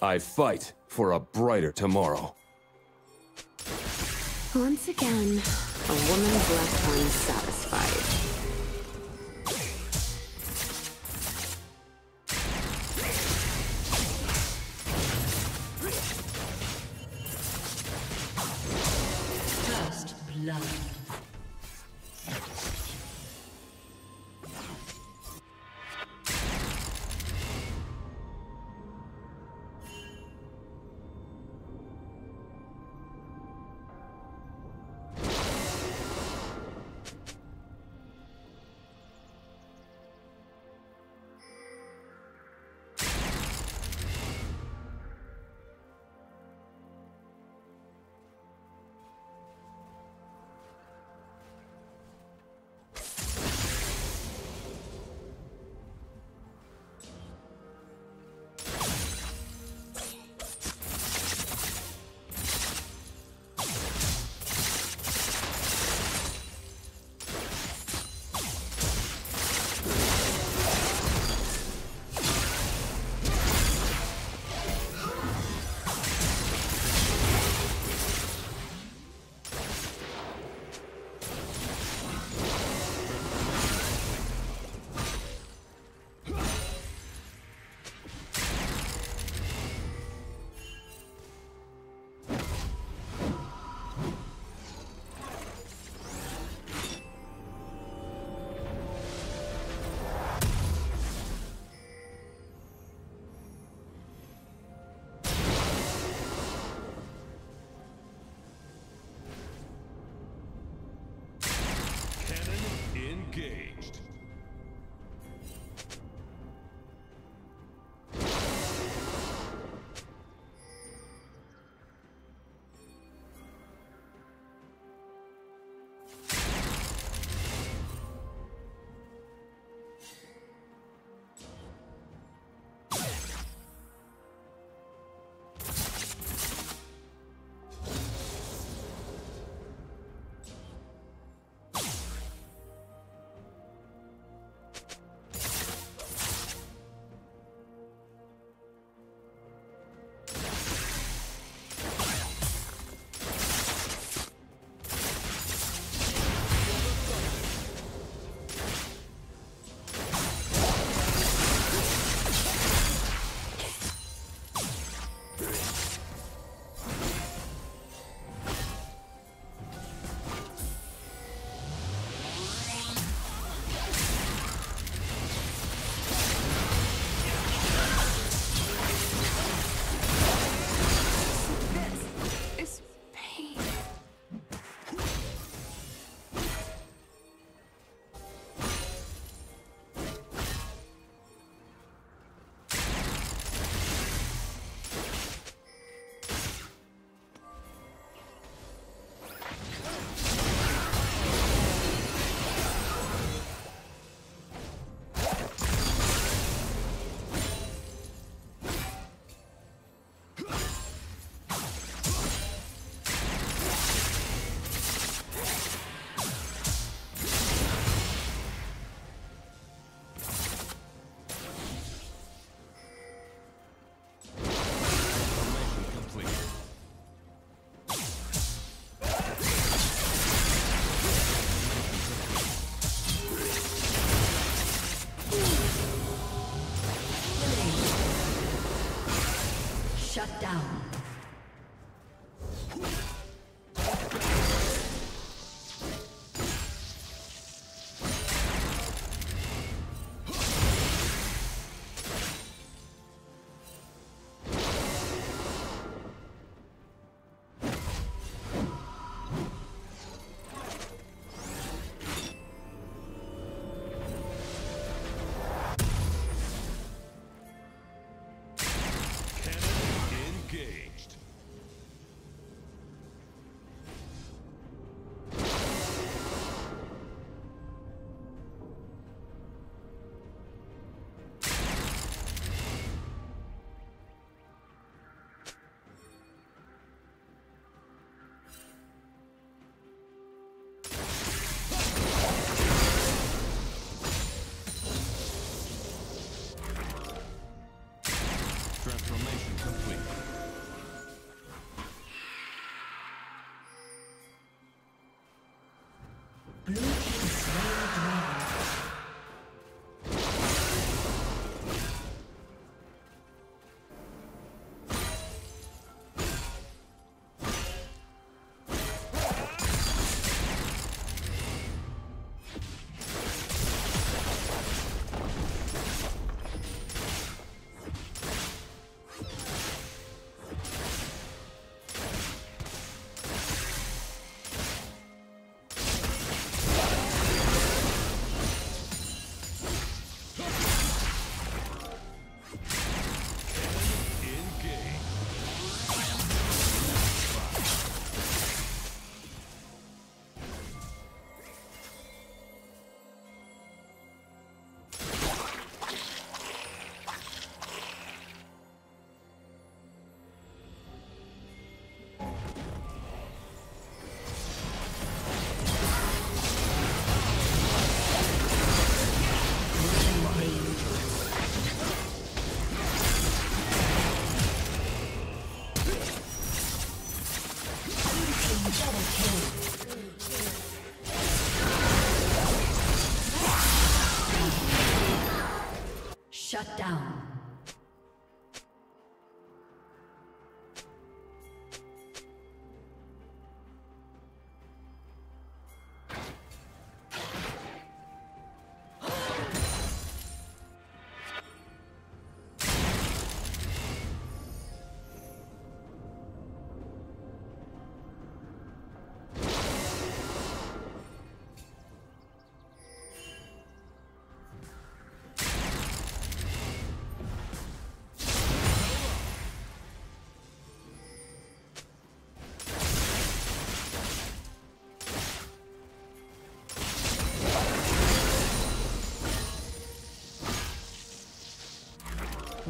I fight for a brighter tomorrow. Once again, a woman's left unsatisfied.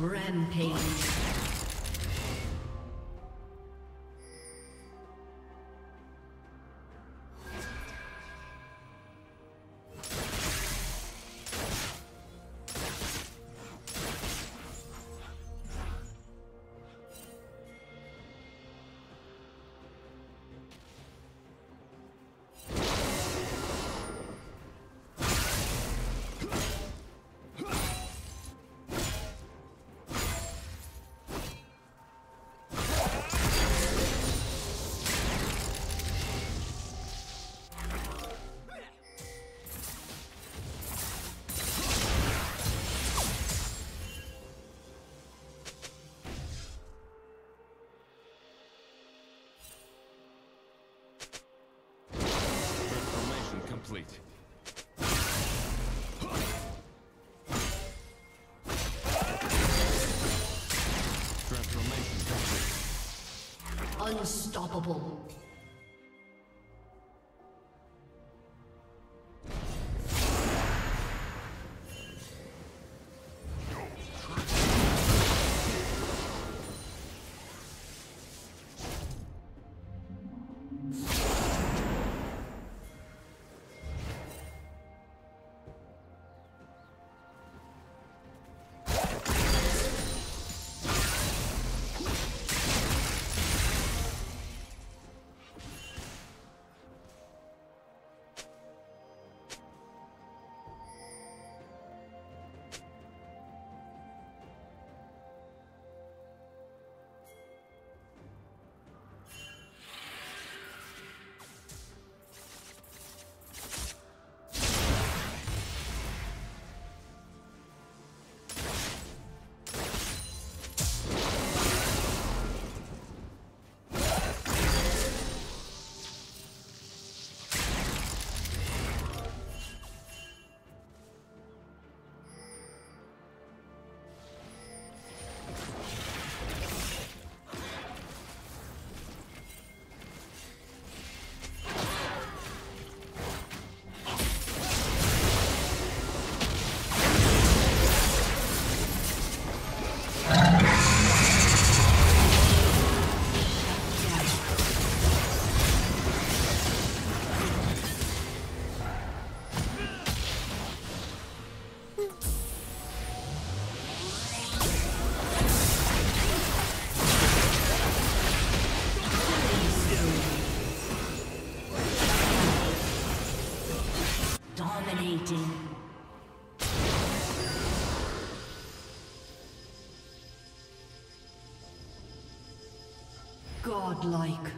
Rampage. Unstoppable. Godlike.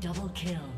Double kill.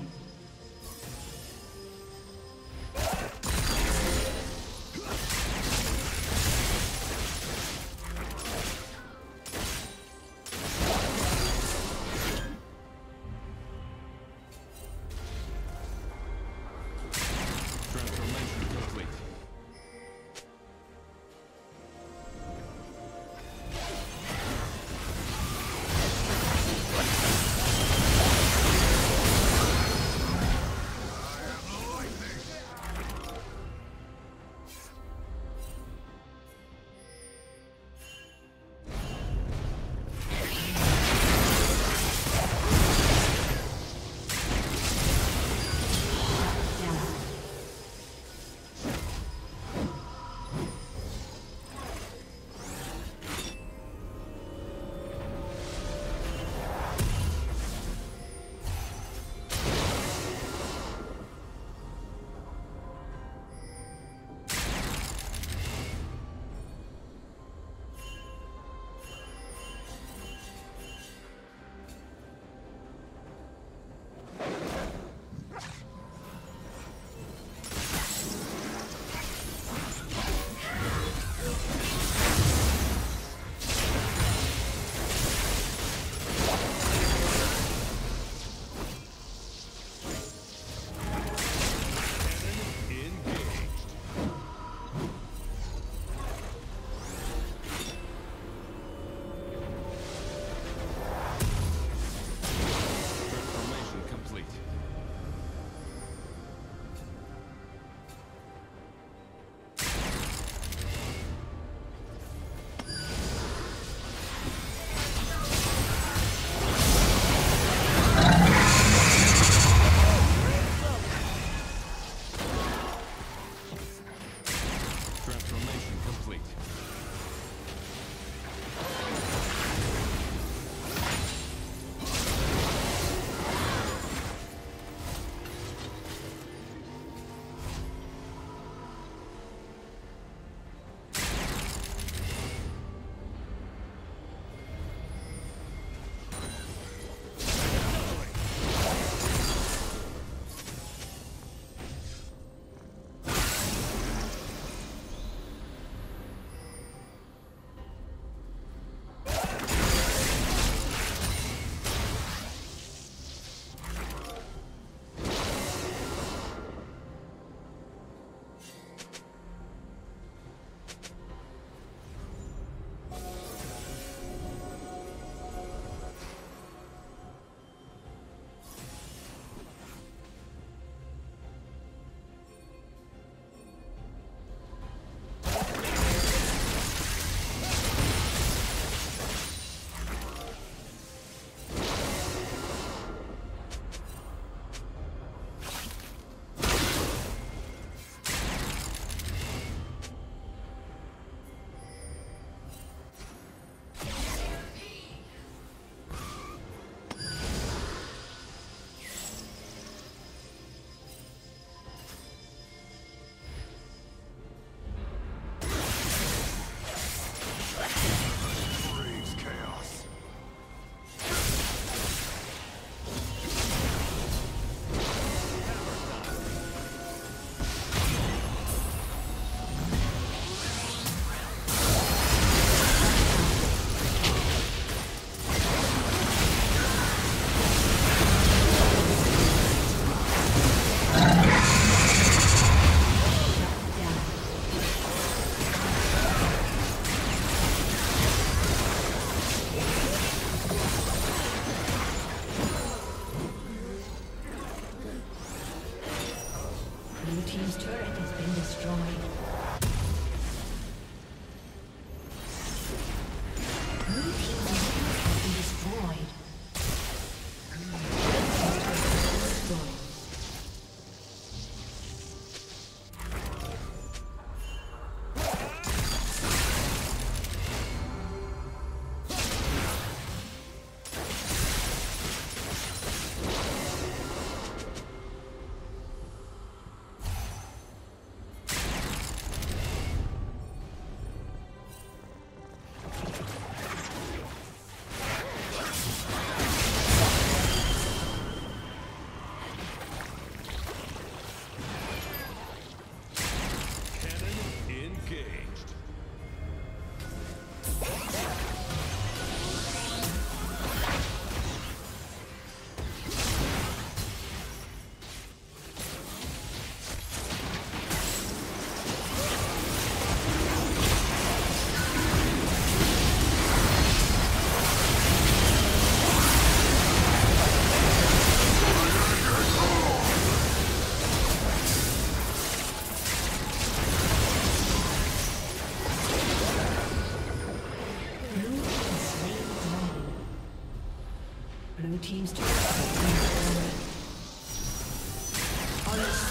Unstoppable.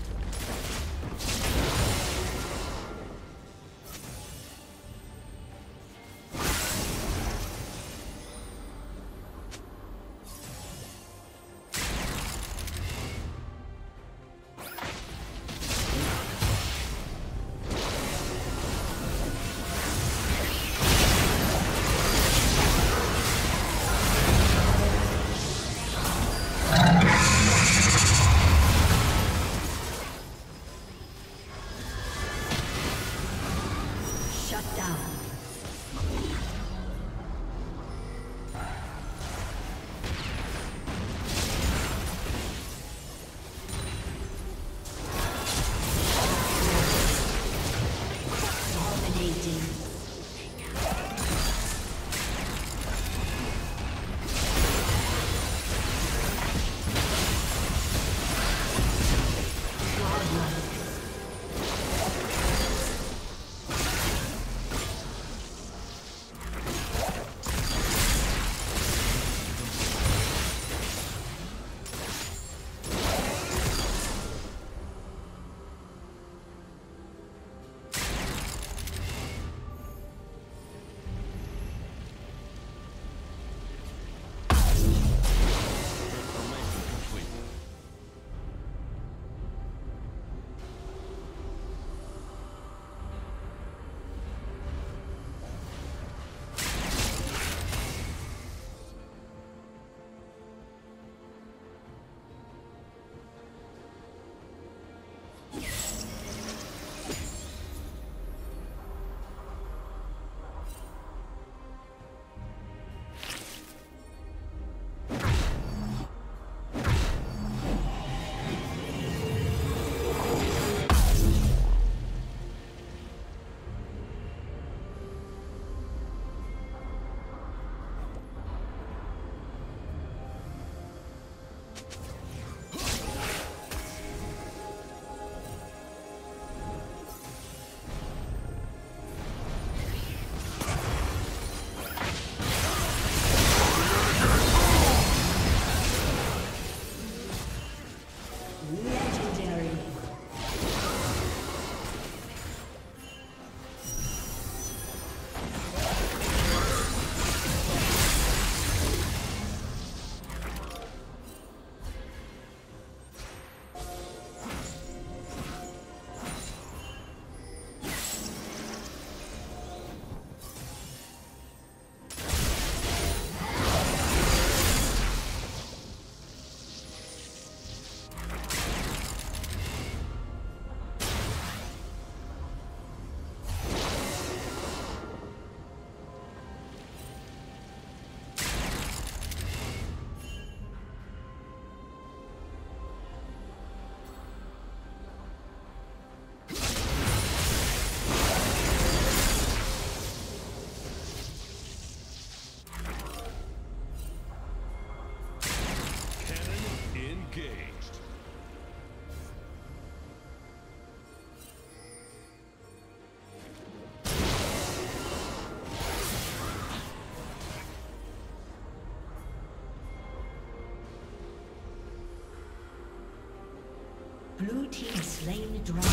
slain the dragon.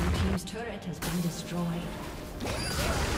Your team's turret has been destroyed.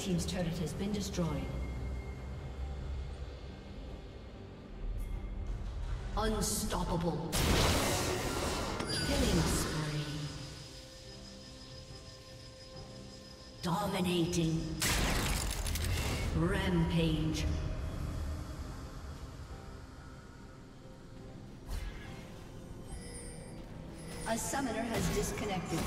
Team's turret has been destroyed. Unstoppable. Killing spree. Dominating. Rampage. A summoner has disconnected.